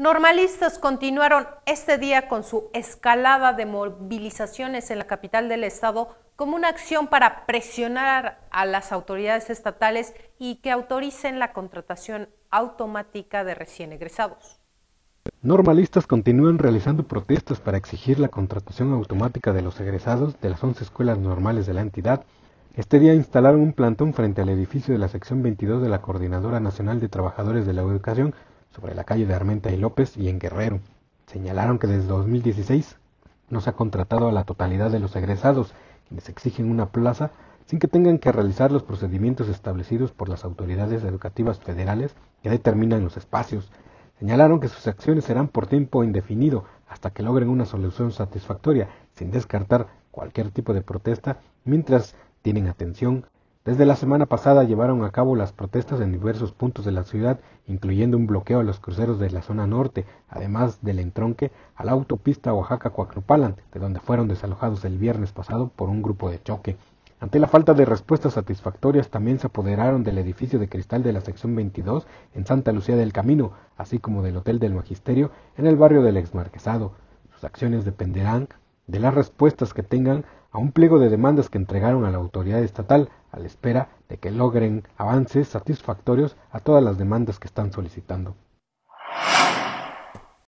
Normalistas continuaron este día con su escalada de movilizaciones en la capital del estado como una acción para presionar a las autoridades estatales y que autoricen la contratación automática de recién egresados. Normalistas continúan realizando protestas para exigir la contratación automática de los egresados de las 11 escuelas normales de la entidad. Este día instalaron un plantón frente al edificio de la sección 22 de la Coordinadora Nacional de Trabajadores de la Educación sobre la calle de Armenta y López y en Guerrero. Señalaron que desde 2016 no se ha contratado a la totalidad de los egresados, quienes exigen una plaza sin que tengan que realizar los procedimientos establecidos por las autoridades educativas federales que determinan los espacios. Señalaron que sus acciones serán por tiempo indefinido hasta que logren una solución satisfactoria, sin descartar cualquier tipo de protesta, mientras tienen atención desde la semana pasada llevaron a cabo las protestas en diversos puntos de la ciudad, incluyendo un bloqueo a los cruceros de la zona norte, además del entronque a la autopista Oaxaca-Coaclopalan, de donde fueron desalojados el viernes pasado por un grupo de choque. Ante la falta de respuestas satisfactorias, también se apoderaron del edificio de cristal de la sección 22 en Santa Lucía del Camino, así como del Hotel del Magisterio en el barrio del Exmarquesado. Sus acciones dependerán de las respuestas que tengan a un pliego de demandas que entregaron a la autoridad estatal a la espera de que logren avances satisfactorios a todas las demandas que están solicitando.